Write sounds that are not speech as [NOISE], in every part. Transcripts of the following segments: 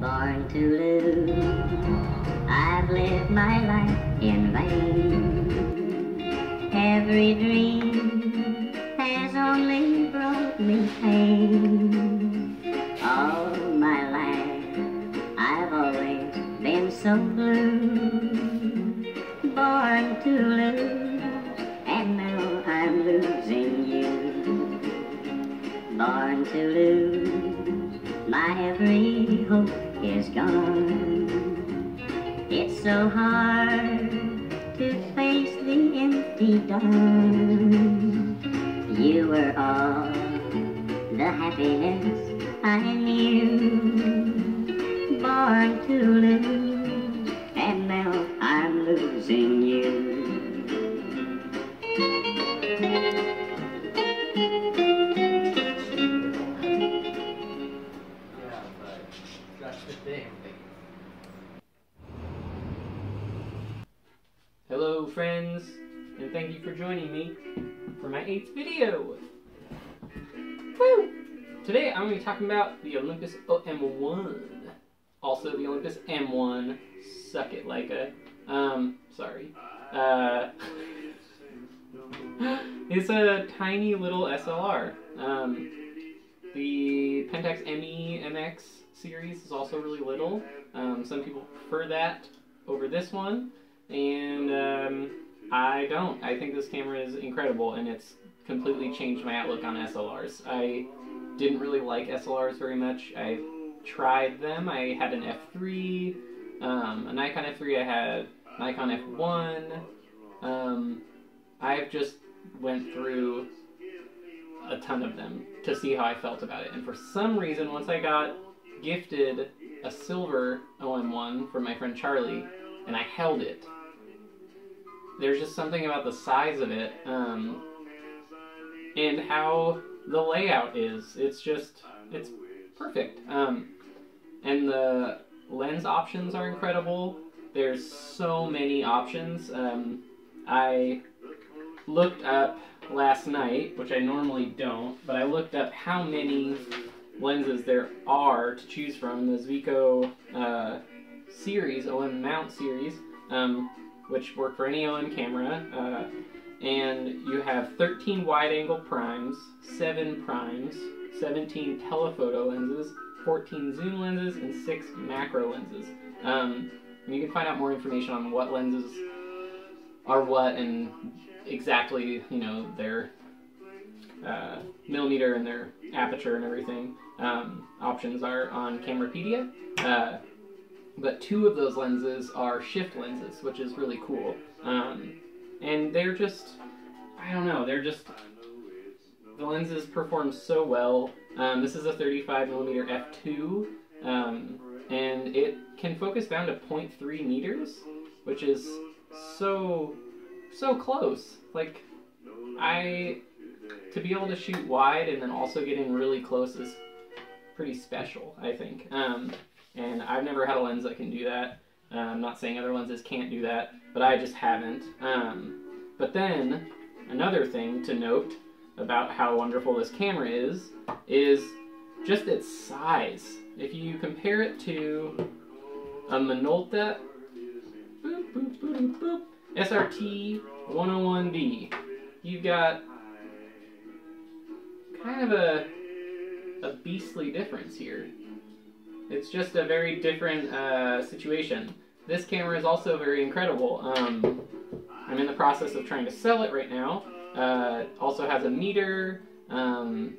born to lose. I've lived my life in vain. Every dream has only brought me pain. All my life I've always been so blue. Born to lose, and now I'm losing you. Born to lose, my every hope is gone. It's so hard to face the empty dawn. You were all the happiness I knew. Born to lose, joining me for my eighth video. Woo! Today I'm going to be talking about the Olympus OM1, also the Olympus M1. Suck it, Leica. Um, sorry. Uh, [LAUGHS] it's a tiny little SLR. Um, the Pentax ME MX series is also really little. Um, some people prefer that over this one and um, I don't. I think this camera is incredible, and it's completely changed my outlook on SLRs. I didn't really like SLRs very much. I tried them. I had an F3, um, a Nikon F3. I had Nikon F1. Um, I've just went through a ton of them to see how I felt about it, and for some reason, once I got gifted a silver OM1 from my friend Charlie, and I held it there's just something about the size of it um, and how the layout is. It's just, it's perfect. Um, and the lens options are incredible. There's so many options. Um, I looked up last night, which I normally don't, but I looked up how many lenses there are to choose from. The Zuiko uh, series, OM mount series. Um, which work for any OM camera. Uh, and you have 13 wide-angle primes, 7 primes, 17 telephoto lenses, 14 zoom lenses, and 6 macro lenses. Um, you can find out more information on what lenses are what and exactly, you know, their uh, millimeter and their aperture and everything. Um, options are on Camerapedia. Uh, but two of those lenses are shift lenses, which is really cool. Um, and they're just, I don't know, they're just, the lenses perform so well. Um, this is a 35 millimeter f2, um, and it can focus down to 0.3 meters, which is so, so close. Like, I, to be able to shoot wide and then also getting really close is pretty special, I think. And I've never had a lens that can do that. Uh, I'm not saying other lenses can't do that, but I just haven't. Um, but then, another thing to note about how wonderful this camera is, is just its size. If you compare it to a Minolta boop, boop, boop, boop, SRT 101D, you've got kind of a, a beastly difference here. It's just a very different uh, situation. This camera is also very incredible. Um, I'm in the process of trying to sell it right now. Uh, also has a meter. Um,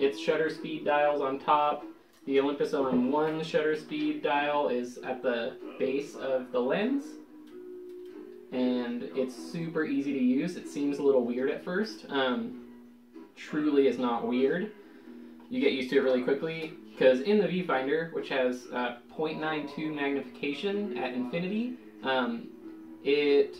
its shutter speed dials on top. The Olympus OM1 shutter speed dial is at the base of the lens. And it's super easy to use. It seems a little weird at first. Um, truly is not weird. You get used to it really quickly because in the viewfinder, which has uh, 0.92 magnification at infinity, um, it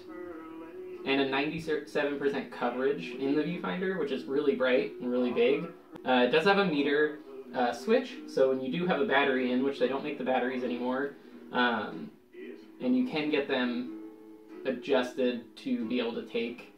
and a 97% coverage in the viewfinder, which is really bright and really big. Uh, it does have a meter uh, switch, so when you do have a battery in, which they don't make the batteries anymore, um, and you can get them adjusted to be able to take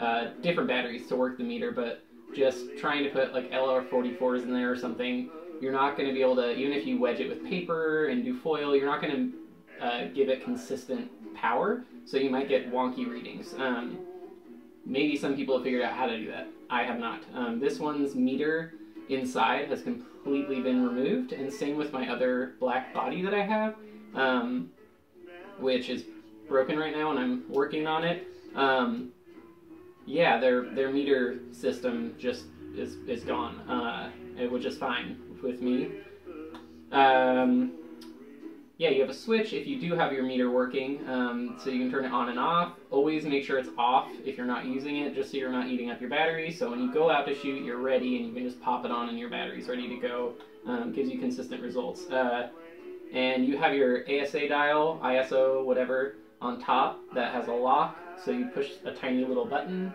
uh, different batteries to work the meter, but just trying to put like LR44s in there or something you're not going to be able to, even if you wedge it with paper and do foil, you're not going to uh, give it consistent power. So you might get wonky readings. Um, maybe some people have figured out how to do that. I have not. Um, this one's meter inside has completely been removed, and same with my other black body that I have, um, which is broken right now, and I'm working on it. Um, yeah, their their meter system just is is gone, uh, which is fine with me. Um, yeah, you have a switch if you do have your meter working, um, so you can turn it on and off. Always make sure it's off if you're not using it, just so you're not eating up your battery. So when you go out to shoot, you're ready and you can just pop it on and your battery's ready to go. Um, gives you consistent results. Uh, and you have your ASA dial, ISO, whatever, on top that has a lock. So you push a tiny little button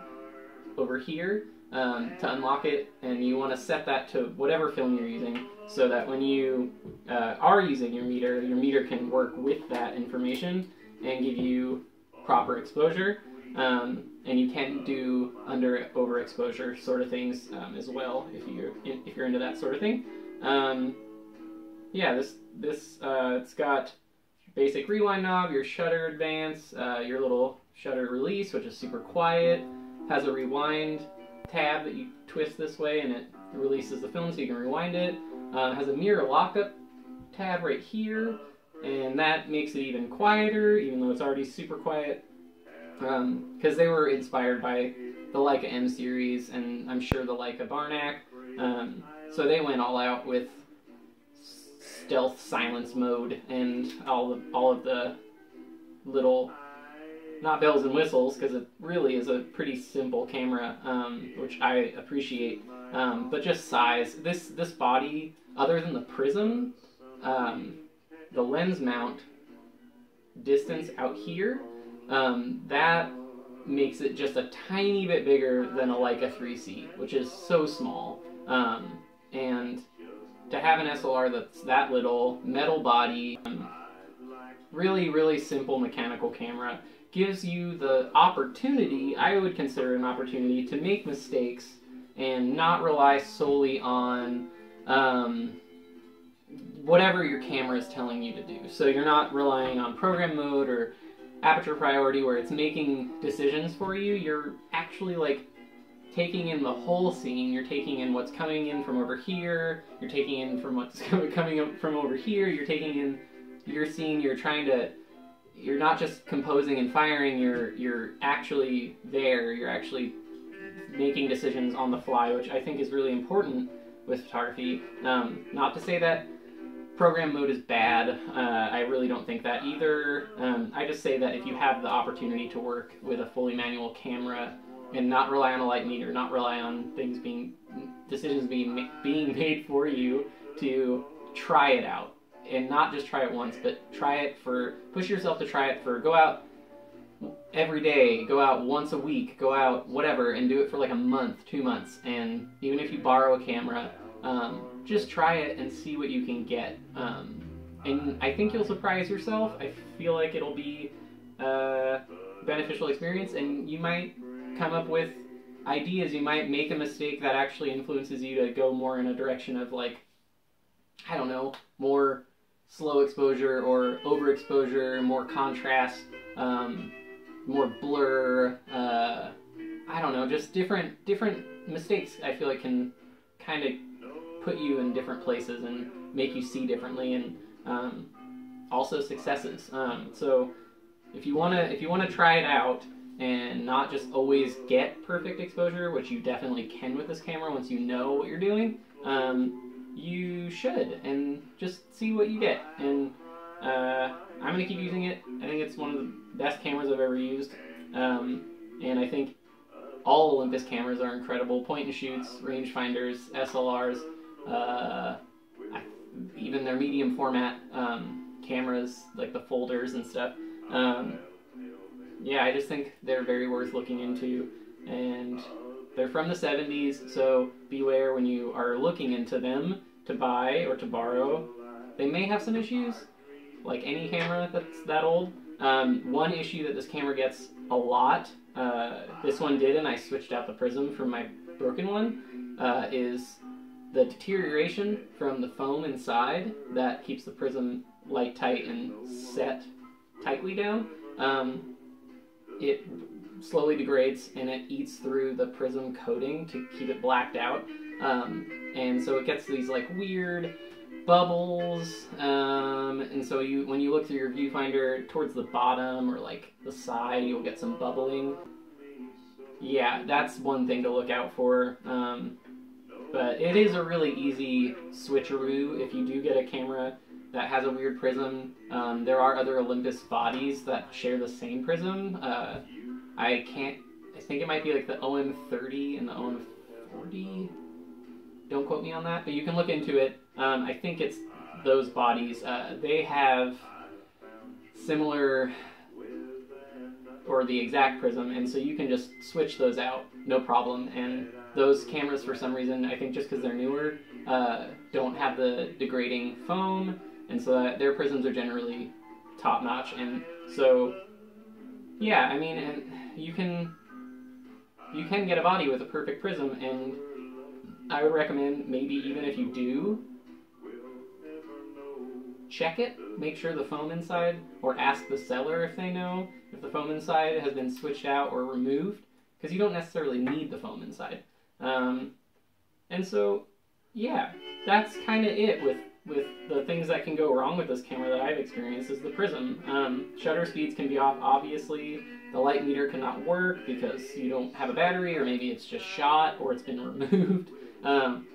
over here um, to unlock it, and you want to set that to whatever film you're using so that when you uh, are using your meter, your meter can work with that information and give you proper exposure. Um, and you can do under overexposure sort of things um, as well if you if you're into that sort of thing. Um, yeah, this this uh, it's got basic rewind knob, your shutter advance, uh, your little shutter release, which is super quiet, has a rewind tab that you twist this way and it releases the film so you can rewind it. Um, has a mirror lockup tab right here, and that makes it even quieter, even though it's already super quiet. Because um, they were inspired by the Leica M series, and I'm sure the Leica Barnack. Um, so they went all out with stealth silence mode and all the all of the little not bells and whistles because it really is a pretty simple camera, um, which I appreciate. Um, but just size. This this body, other than the prism, um, the lens mount distance out here, um, that makes it just a tiny bit bigger than a Leica 3C, which is so small. Um, and to have an SLR that's that little, metal body, um, really, really simple mechanical camera gives you the opportunity, I would consider an opportunity, to make mistakes and not rely solely on um, whatever your camera is telling you to do. So you're not relying on program mode or aperture priority where it's making decisions for you. You're actually like taking in the whole scene. You're taking in what's coming in from over here. You're taking in from what's [LAUGHS] coming up from over here. You're taking in your scene. You're trying to you're not just composing and firing, you're you're actually there. You're actually making decisions on the fly, which I think is really important with photography. Um, not to say that program mode is bad. Uh, I really don't think that either. Um, I just say that if you have the opportunity to work with a fully manual camera and not rely on a light meter, not rely on things being decisions being being made for you to try it out and not just try it once, but try it for push yourself to try it for go out every day, go out once a week, go out whatever, and do it for like a month, two months, and even if you borrow a camera, um, just try it and see what you can get. Um, and I think you'll surprise yourself. I feel like it'll be a beneficial experience, and you might come up with ideas. You might make a mistake that actually influences you to go more in a direction of like, I don't know, more slow exposure or overexposure, more contrast, um, more blur. Uh, I don't know, just different different mistakes. I feel like can kind of put you in different places and make you see differently, and um, also successes. Um, so if you wanna if you wanna try it out and not just always get perfect exposure, which you definitely can with this camera once you know what you're doing. You should and just see what you get. And uh, I'm gonna keep using it. I think it's one of the best cameras I've ever used, um, and I think all Olympus cameras are incredible. Point and shoots, rangefinders, SLRs, uh, even their medium format um, cameras, like the folders and stuff. Um, yeah, I just think they're very worth looking into, and they're from the 70s, so beware when you are looking into them to buy or to borrow. They may have some issues, like any camera that's that old. Um, one issue that this camera gets a lot, uh, this one did, and I switched out the prism from my broken one, uh, is the deterioration from the foam inside that keeps the prism light tight and set tightly down, um, it slowly degrades and it eats through the prism coating to keep it blacked out. Um, and so it gets these like weird bubbles. Um, and so you when you look through your viewfinder towards the bottom or like the side, you'll get some bubbling. Yeah, that's one thing to look out for. Um, but it is a really easy switcheroo if you do get a camera that has a weird prism. Um, there are other Olympus bodies that share the same prism. Uh, I can't. I think it might be like the OM30 and the OM40. Don't quote me on that, but you can look into it. Um, I think it's those bodies. Uh, they have similar or the exact prism, and so you can just switch those out, no problem. And those cameras, for some reason, I think just because they're newer, uh, don't have the degrading foam, and so that their prisms are generally top notch. And so, yeah, I mean, and you can you can get a body with a perfect prism, and I would recommend maybe even if you do check it, make sure the foam inside, or ask the seller if they know if the foam inside has been switched out or removed, because you don't necessarily need the foam inside. Um, and so, yeah, that's kind of it with with the things that can go wrong with this camera that I've experienced is the prism. Um, shutter speeds can be off, obviously. The light meter cannot work because you don't have a battery, or maybe it's just shot, or it's been [LAUGHS] removed. Um,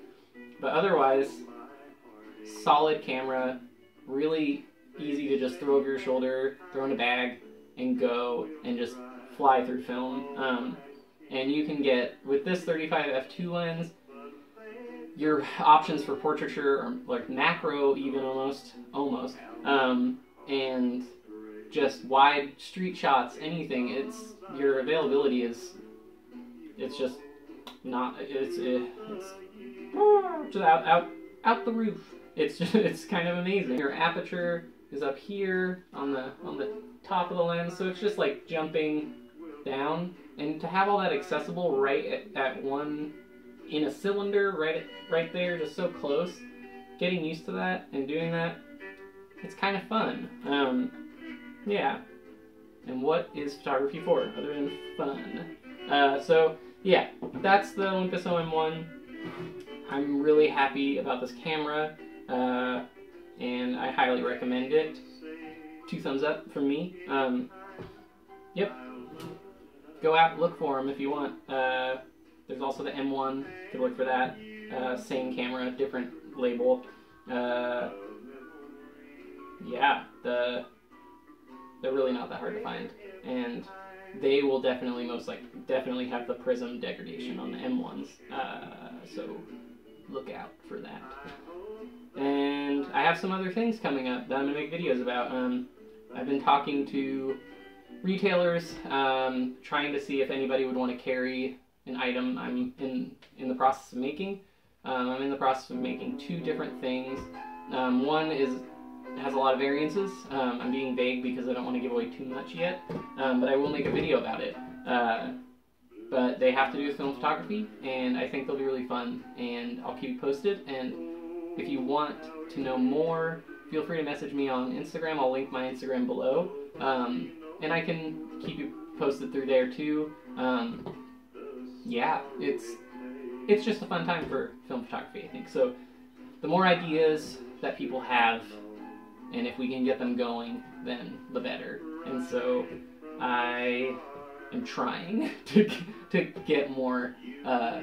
but otherwise, solid camera, really easy to just throw over your shoulder, throw in a bag, and go and just fly through film. Um, and you can get with this 35 f2 lens your options for portraiture are like macro even almost almost um, and just wide street shots anything it's your availability is it's just not it's it's just out out out the roof. It's just, [LAUGHS] it's kind of amazing. Your aperture is up here on the on the top of the lens so it's just like jumping down. And to have all that accessible right at, at one in a cylinder right right there just so close getting used to that and doing that it's kind of fun. Um, yeah and what is photography for other than fun uh, so yeah that's the olympus om1 i'm really happy about this camera uh, and i highly recommend it two thumbs up from me um, yep go out look for them if you want. Uh, there's also the M1. You could look for that. Uh, same camera, different label. Uh, yeah, the they're really not that hard to find, and they will definitely most like definitely have the prism degradation on the M1s. Uh, so look out for that. And I have some other things coming up that I'm gonna make videos about. Um, I've been talking to retailers, um, trying to see if anybody would want to carry an item I'm in, in the process of making. Um, I'm in the process of making two different things. Um, one is has a lot of variances. Um, I'm being vague because I don't want to give away too much yet, um, but I will make a video about it. Uh, but they have to do with film photography, and I think they'll be really fun, and I'll keep you posted. And if you want to know more, feel free to message me on Instagram. I'll link my Instagram below. Um, and I can keep you posted through there too. Um, yeah, it's it's just a fun time for film photography, I think. So the more ideas that people have, and if we can get them going, then the better. And so I am trying [LAUGHS] to to get more uh,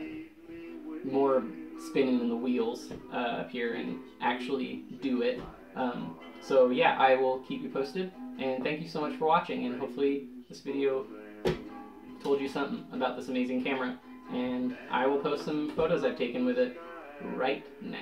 more spinning in the wheels uh, up here and actually do it. Um, so yeah, I will keep you posted. And thank you so much for watching, and hopefully this video told you something about this amazing camera. And I will post some photos I've taken with it right now.